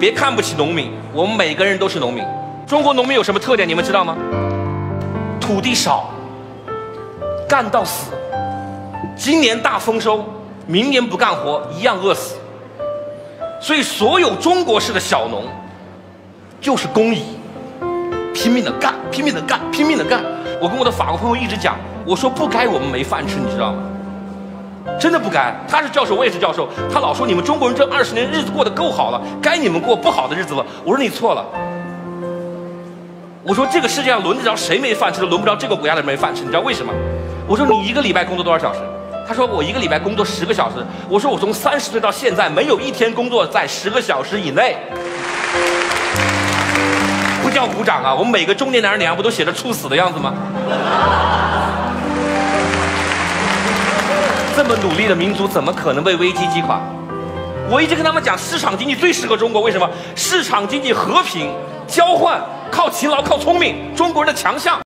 别看不起农民，我们每个人都是农民。中国农民有什么特点？你们知道吗？土地少，干到死。今年大丰收，明年不干活一样饿死。所以，所有中国式的小农就是工蚁，拼命的干，拼命的干，拼命的干。我跟我的法国朋友一直讲，我说不该我们没饭吃，你知道吗？真的不该。他是教授，我也是教授。他老说你们中国人这二十年日子过得够好了，该你们过不好的日子了。我说你错了。我说这个世界上轮得着谁没饭吃，都轮不着这个国家的人没饭吃。你知道为什么？我说你一个礼拜工作多少小时？他说我一个礼拜工作十个小时。我说我从三十岁到现在没有一天工作在十个小时以内。不叫鼓掌啊！我们每个中年男人脸上不都写着猝死的样子吗？努力的民族，怎么可能被危机击垮？我一直跟他们讲，市场经济最适合中国。为什么？市场经济和平交换，靠勤劳，靠聪明，中国人的强项。